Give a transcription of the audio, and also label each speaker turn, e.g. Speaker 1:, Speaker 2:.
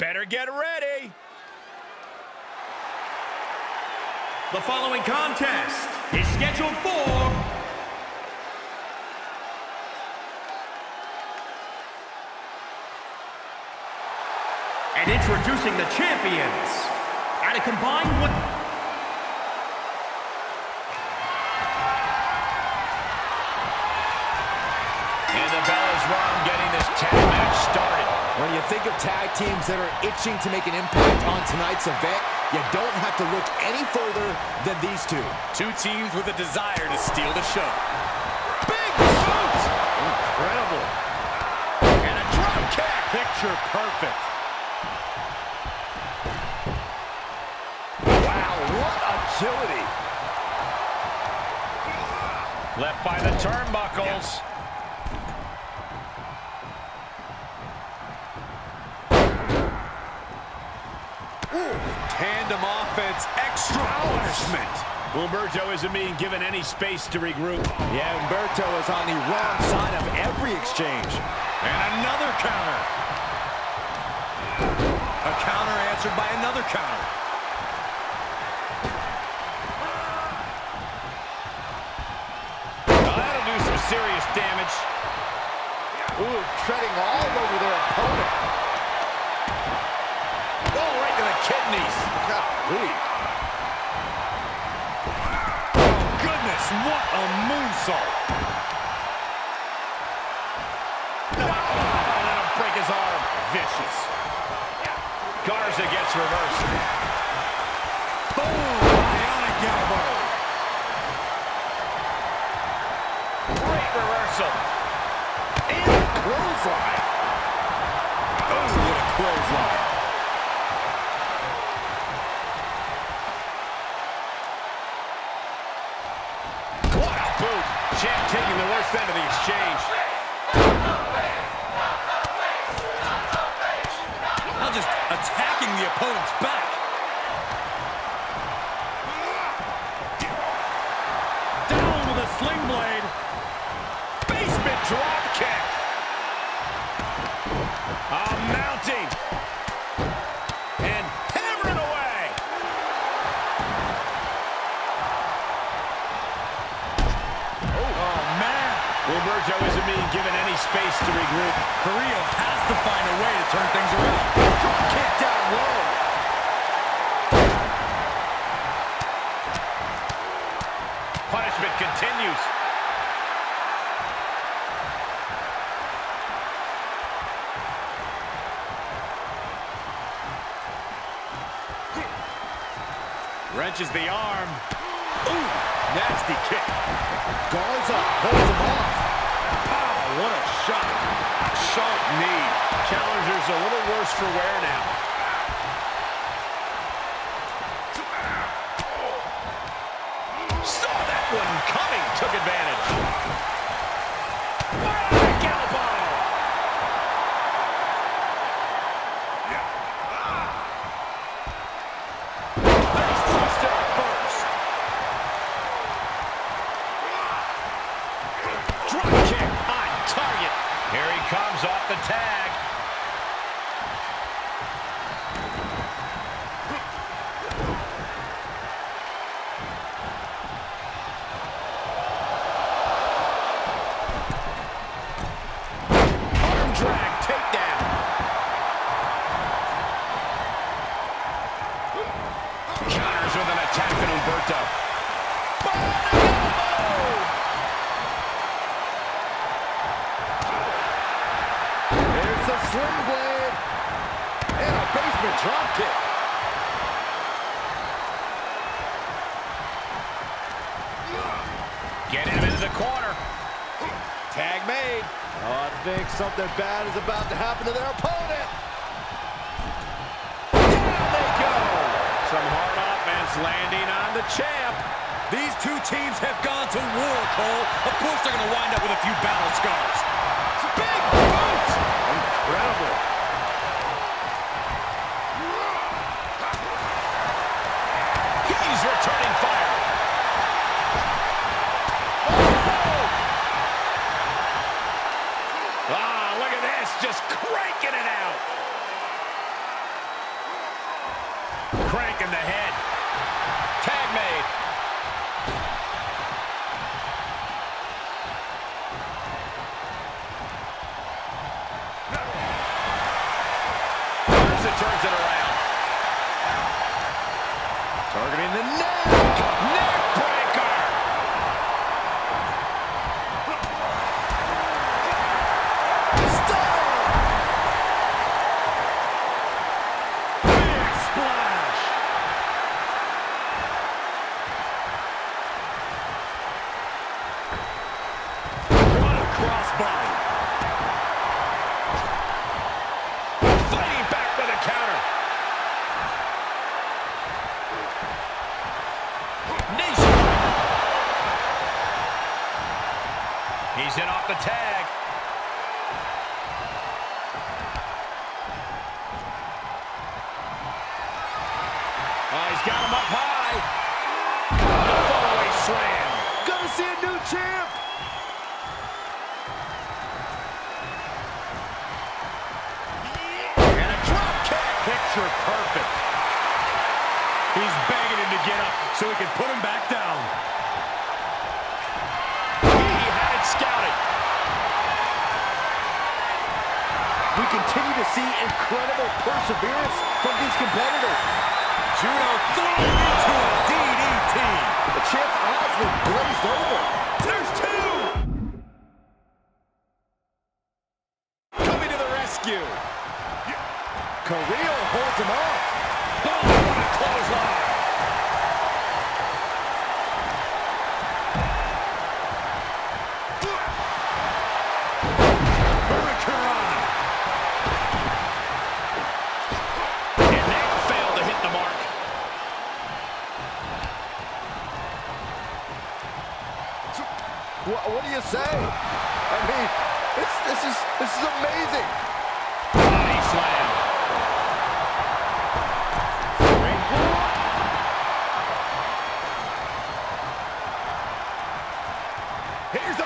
Speaker 1: Better get ready.
Speaker 2: The following contest is scheduled for And introducing the champions at a combined one.
Speaker 1: And the bell is rung, getting this tag match started.
Speaker 3: When you think of tag teams that are itching to make an impact on tonight's event, you don't have to look any further than these two.
Speaker 1: Two teams with a desire to steal the show.
Speaker 3: Big boot!
Speaker 1: Incredible. And a drop kick. Picture perfect.
Speaker 3: Wow, what agility.
Speaker 1: Left by the turnbuckles. Tandem offense, extra punishment. Humberto isn't being given any space to regroup.
Speaker 3: Yeah, Humberto is on the wrong side of every exchange.
Speaker 1: And another counter. A counter answered by another counter. Now that'll do some serious damage.
Speaker 3: Ooh, treading all over their opponent.
Speaker 1: Kidneys.
Speaker 3: Golly.
Speaker 1: Oh, goodness, what a moonsault. Oh, let him break his arm. Vicious. Garza gets reversed. Boom! Bionic elbow. Great reversal.
Speaker 3: And a clothesline.
Speaker 1: Oh, what a clothesline. What a boot. Champ taking the worst end of the exchange.
Speaker 2: Now just attacking the opponent's back. Down with a sling blade.
Speaker 1: Basement drop kick. Ah, mounting. Humberto isn't being given any space to regroup.
Speaker 2: Carrillo has to find a way to turn things around.
Speaker 1: Kick down low. Punishment continues. Wrenches the arm. Ooh, nasty kick.
Speaker 3: Garza holds him off.
Speaker 1: What a shot. Sharp knee. Challenger's a little worse for wear now. Saw that one coming. Took advantage. Counters with an attack on Humberto.
Speaker 3: There's a sling blade. And a basement drop kick.
Speaker 1: Get him into the corner. Tag made.
Speaker 3: Oh, I think something bad is about to happen to their opponent.
Speaker 1: Down they go. Some hard offense landing on the champ.
Speaker 2: These two teams have gone to war, Cole. Of course they're going to wind up with a few battle scars.
Speaker 1: Big boot.
Speaker 3: Incredible.
Speaker 1: He's returning fire. Ah, look at this, just cranking it out. in the head. Tag. Oh, ah, he's got him up high. The fallaway slam.
Speaker 3: Gonna see a new champ.
Speaker 1: And a drop kick. Picture perfect.
Speaker 2: He's begging him to get up so he can put him back down.
Speaker 3: Continue to see incredible perseverance from these competitors.
Speaker 2: Judo thrown into a DDT.
Speaker 3: The champ's eyes were glazed over.
Speaker 2: There's two.
Speaker 1: What,
Speaker 3: what do you say? I mean, this, this is this is amazing. Body slam. Here's